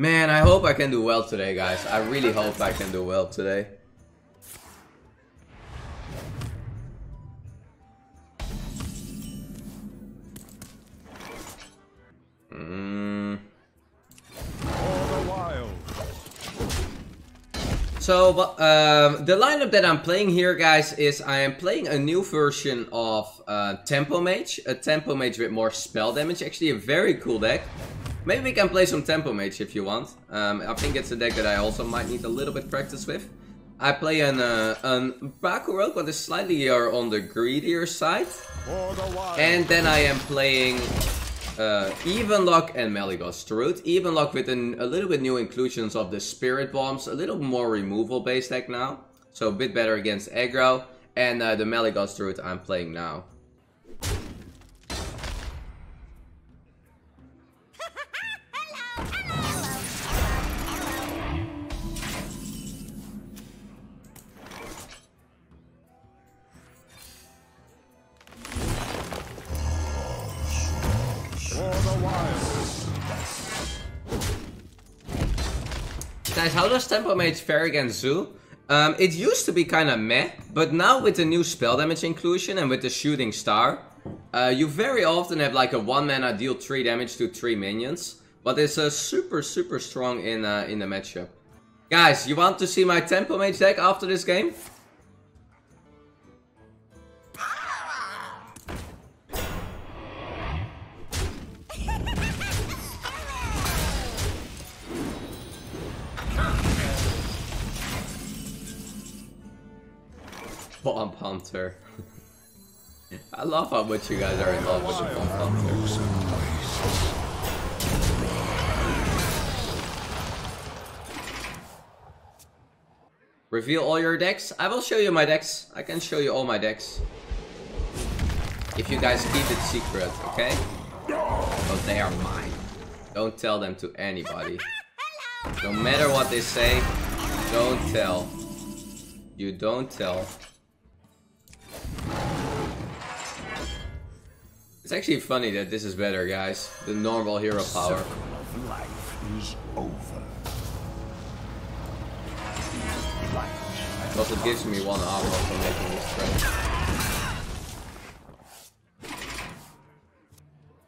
Man, I hope I can do well today, guys. I really hope I can do well today. Mm. So, um, the lineup that I'm playing here, guys, is I am playing a new version of uh, Tempo Mage. A Tempo Mage with more spell damage. Actually, a very cool deck. Maybe we can play some Tempo Mage if you want. Um, I think it's a deck that I also might need a little bit practice with. I play an, uh, an Baku Rogue, but is slightly uh, on the greedier side. And then I am playing uh, Evenlock and Malygos Root. Evenlock with an, a little bit new inclusions of the Spirit Bombs, a little more removal based deck now. So a bit better against aggro. And uh, the Malygos Root I'm playing now. Guys, how does Tempo Mage fare against Zoo? Um, it used to be kind of meh, but now with the new spell damage inclusion and with the Shooting Star, uh, you very often have like a one mana deal 3 damage to 3 minions, but it's uh, super super strong in, uh, in the matchup. Guys, you want to see my Tempo Mage deck after this game? Bomb Hunter. I love how much you guys are in love with the Bomb Hunter. Reveal all your decks? I will show you my decks. I can show you all my decks. If you guys keep it secret, okay? But they are mine. Don't tell them to anybody. No matter what they say, don't tell. You don't tell. It's actually funny that this is better, guys. The normal hero power. life is over. Also gives me one armor for making this trade.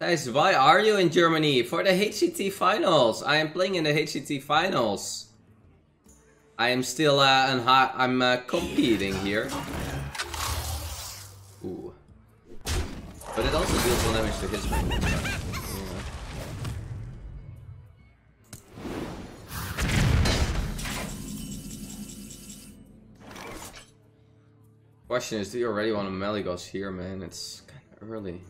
Guys, why are you in Germany? For the HCT finals. I am playing in the HCT finals. I am still uh, I'm uh, competing here. But it also deals one damage to his movement. Question is, do you already want a Malygos here, man? It's kind of early.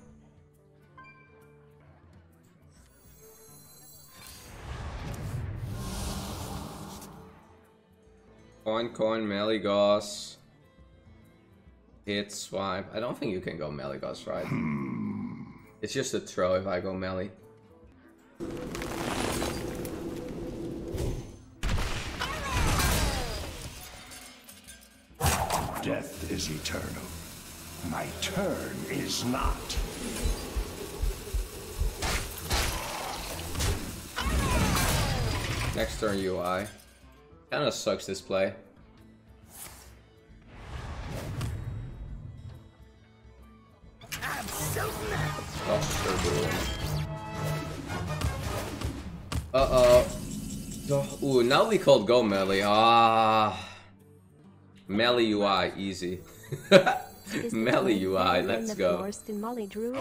Coin, coin, Malygos. Hit, swipe. I don't think you can go Malygos, right? Hmm. It's just a throw if I go melee. Death is eternal. My turn is not. Next turn UI. Kinda sucks this play. Uh-oh. Ooh, now we called go melee. Ah. Melee UI, easy. melee UI, let's go. In Maly Druid?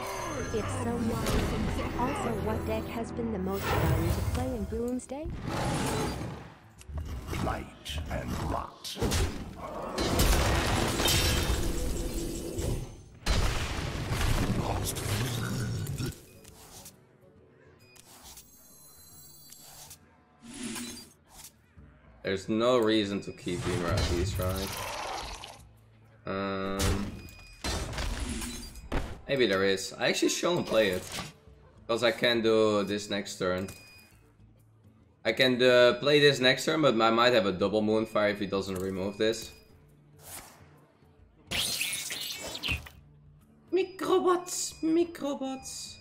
If so, why? Also, what deck has been the most fun to play in Boomsday? Light and rot. There's no reason to keep Beamer at least, right? Um, maybe there is. I actually shouldn't play it. Because I can do this next turn. I can uh, play this next turn, but I might have a double Moonfire if he doesn't remove this. Microbots! Microbots!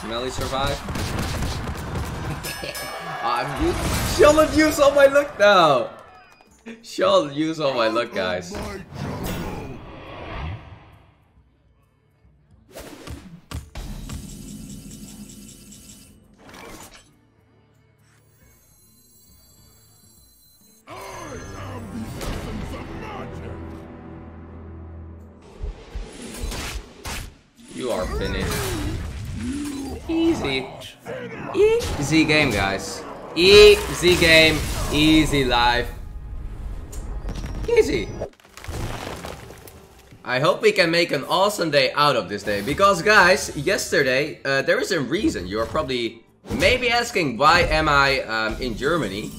Smelly survive. I'm used. She'll use all my luck now. She'll use all my luck, guys. You are finished. Easy. Easy game, guys. Easy game. Easy life. Easy. I hope we can make an awesome day out of this day. Because, guys, yesterday, uh, there is a reason. You're probably maybe asking why am I um, in Germany.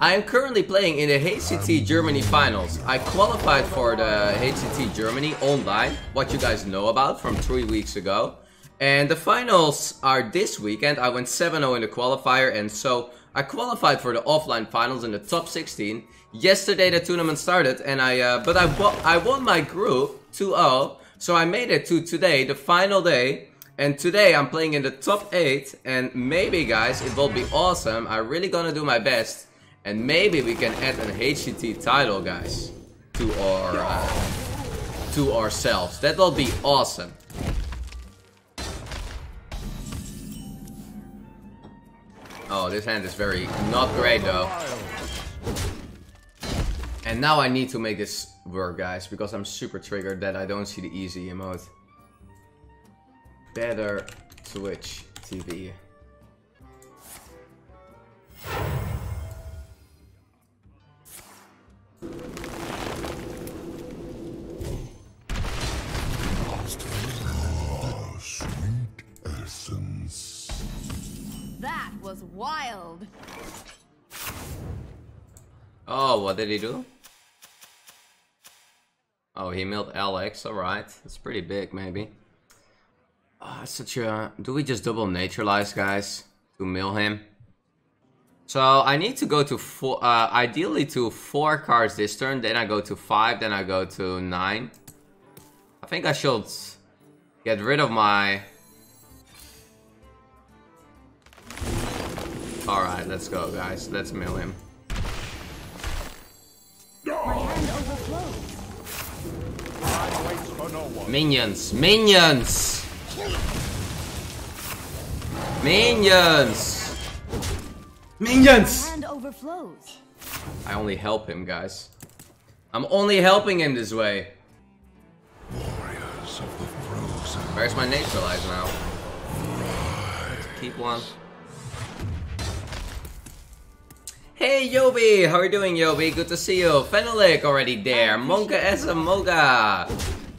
I am currently playing in the HCT Germany finals. I qualified for the HCT Germany online, what you guys know about from three weeks ago. And the finals are this weekend. I went 7-0 in the qualifier and so I qualified for the offline finals in the top 16. Yesterday the tournament started and I, uh, but I, I won my group 2-0. So I made it to today, the final day. And today I'm playing in the top 8 and maybe guys, it will be awesome. I'm really gonna do my best. And maybe we can add an HCT title, guys, to our uh, to ourselves. That will be awesome. Oh, this hand is very not great though. And now I need to make this work, guys, because I'm super triggered that I don't see the easy emote. Better Twitch TV. What did he do? Oh, he milled Alex, alright. That's pretty big, maybe. Oh, such a... Do we just double naturalize, guys? To mill him? So, I need to go to four... Uh, ideally to four cards this turn, then I go to five, then I go to nine. I think I should get rid of my... Alright, let's go, guys. Let's mill him. My hand overflows. Minions! Minions! Minions! Minions! Hand overflows. I only help him, guys. I'm only helping him this way. Warriors of the frozen. Where's my naturalize now? Keep one. Hey Yobi, how are you doing Yobi? Good to see you. Fenalik already there. Monka as a Moga.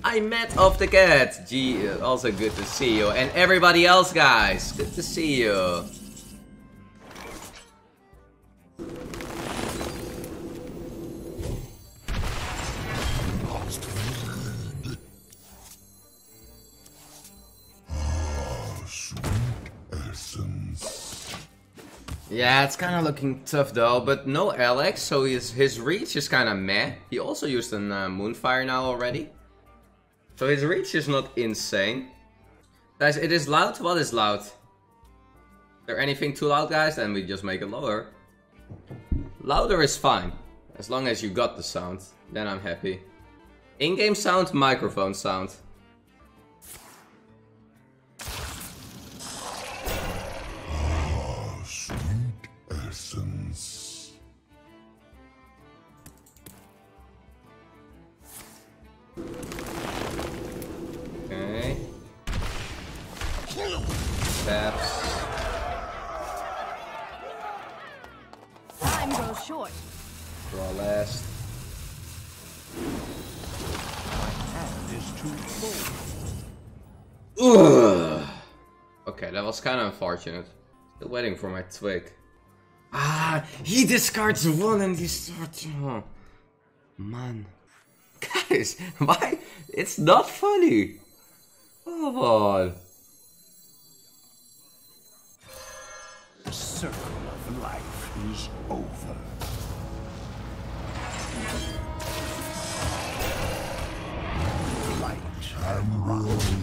I met off the cat. Gee, also good to see you. And everybody else, guys. Good to see you. Yeah, it's kind of looking tough though, but no Alex, so his, his reach is kind of meh. He also used an uh, Moonfire now already. So his reach is not insane. Guys, it is loud? What is loud? Is there anything too loud, guys? Then we just make it lower. Louder is fine. As long as you got the sound, then I'm happy. In-game sound, microphone sound. Okay. Taps. Time grows short. Draw last. Hand is too full. Ugh. Okay, that was kind of unfortunate. Still waiting for my twig. Ah, he discards one and he starts. Oh, man. Guys, why? It's not funny. Come on. The circle of life is over. Light. Ambrosia.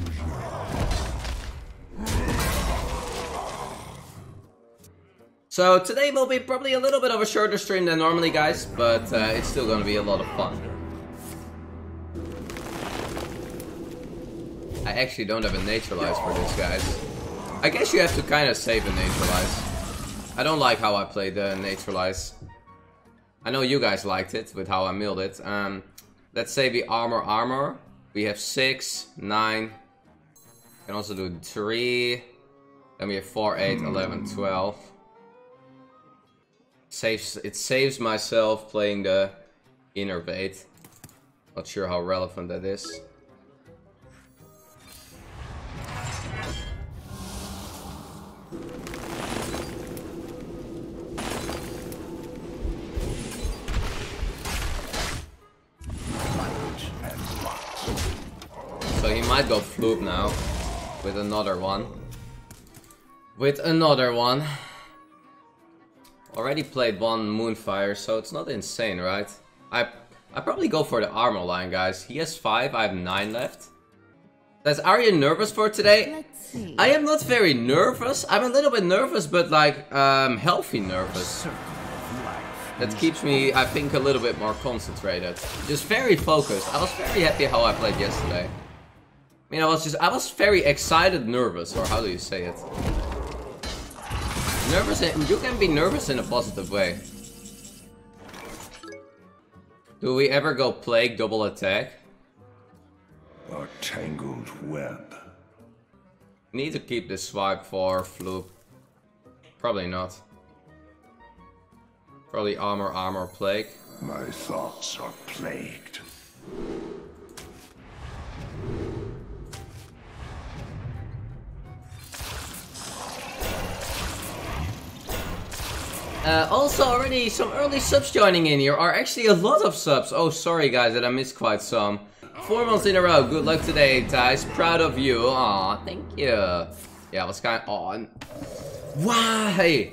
So today will be probably a little bit of a shorter stream than normally, guys, but uh, it's still gonna be a lot of fun. I actually don't have a naturalize for this, guys. I guess you have to kind of save a naturalize. I don't like how I played the naturalize. I know you guys liked it with how I milled it. Um, let's say we armor armor. We have 6, 9. Can also do 3. Then we have 4, 8, 11, 12. Saves, it saves myself playing the innervate. Not sure how relevant that is. Might go Floop now. With another one. With another one. Already played one Moonfire, so it's not insane, right? I I probably go for the armor line, guys. He has five, I have nine left. Are you nervous for today? Let's see. I am not very nervous. I'm a little bit nervous, but like, um, healthy nervous. Circle of life. That keeps me, I think, a little bit more concentrated. Just very focused. I was very happy how I played yesterday. I mean, I was just, I was very excited nervous, or how do you say it? Nervous, in, you can be nervous in a positive way. Do we ever go Plague double attack? A tangled web. Need to keep this swipe for Floop. Probably not. Probably armor, armor, plague. My thoughts are plagued. Uh, also, already some early subs joining in here are actually a lot of subs. Oh, sorry guys that I missed quite some. Four months in a row. Good luck today, guys. Proud of you. Aw, thank you. Yeah, I was kind of on. Why?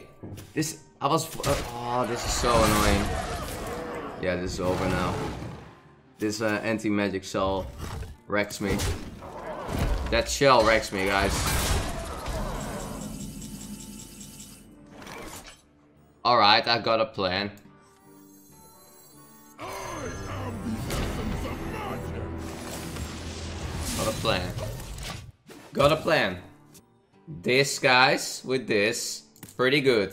This I was. Oh, this is so annoying. Yeah, this is over now. This uh, anti-magic shell wrecks me. That shell wrecks me, guys. Alright, I got a plan. Got a plan. Got a plan. This, guys, with this, pretty good.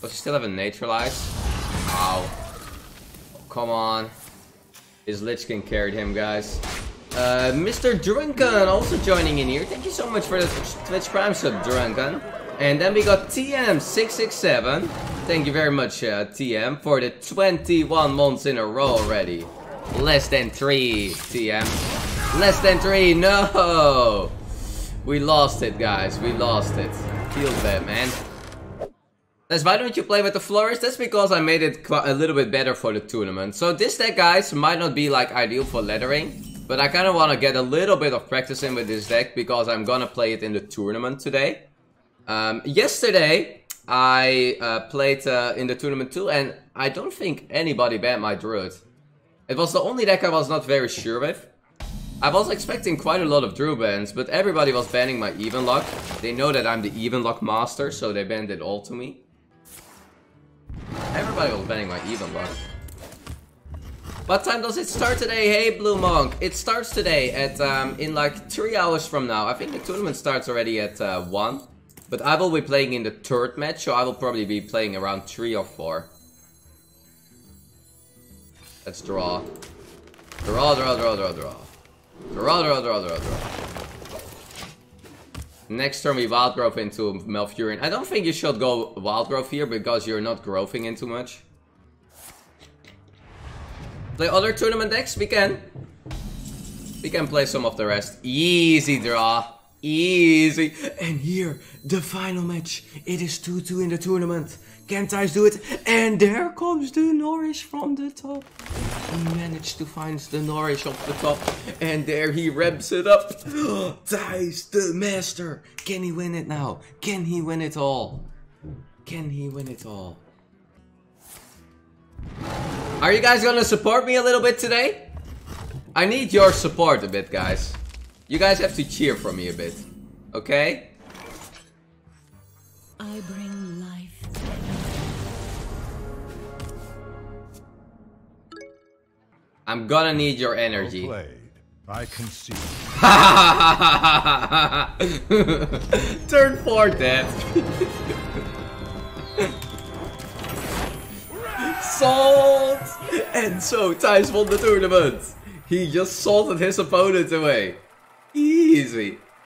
Does he still have a naturalize? Ow. Come on. His Lich carried him, guys. Uh, Mr. Drunken also joining in here. Thank you so much for the Twitch Prime sub, Drunken. And then we got TM667. Thank you very much, uh, TM, for the 21 months in a row already. Less than 3, TM. Less than 3, no! We lost it, guys. We lost it. Feels bad, man. That's why don't you play with the florist? That's because I made it a little bit better for the tournament. So this deck, guys, might not be like ideal for laddering. But I kind of want to get a little bit of practice in with this deck because I'm gonna play it in the tournament today. Um, yesterday, I uh, played uh, in the tournament too, and I don't think anybody banned my Druid. It was the only deck I was not very sure with. I was expecting quite a lot of Druid bans, but everybody was banning my Evenlock. They know that I'm the Evenlock master, so they banned it all to me. Everybody was banning my Evenlock. What time does it start today? Hey, Blue Monk. It starts today at, um, in like three hours from now. I think the tournament starts already at uh, one. But I will be playing in the third match, so I will probably be playing around three or four. Let's draw. Draw, draw, draw, draw, draw. Draw, draw, draw, draw, draw. Next turn we wild growth into Malfurion. I don't think you should go wild growth here because you're not growing into much. Play other tournament decks? We can. We can play some of the rest. Easy draw. Easy. And here, the final match. It is 2-2 in the tournament. Can Thijs do it? And there comes the Norris from the top. He managed to find the Norris off the top. And there he wraps it up. Thijs, the master. Can he win it now? Can he win it all? Can he win it all? Are you guys gonna support me a little bit today? I need your support a bit, guys. You guys have to cheer for me a bit. Okay? I bring life. I'm gonna need your energy. I can see. Turn four dead. Salt! And so Thijs won the tournament. He just salted his opponent away. Easy.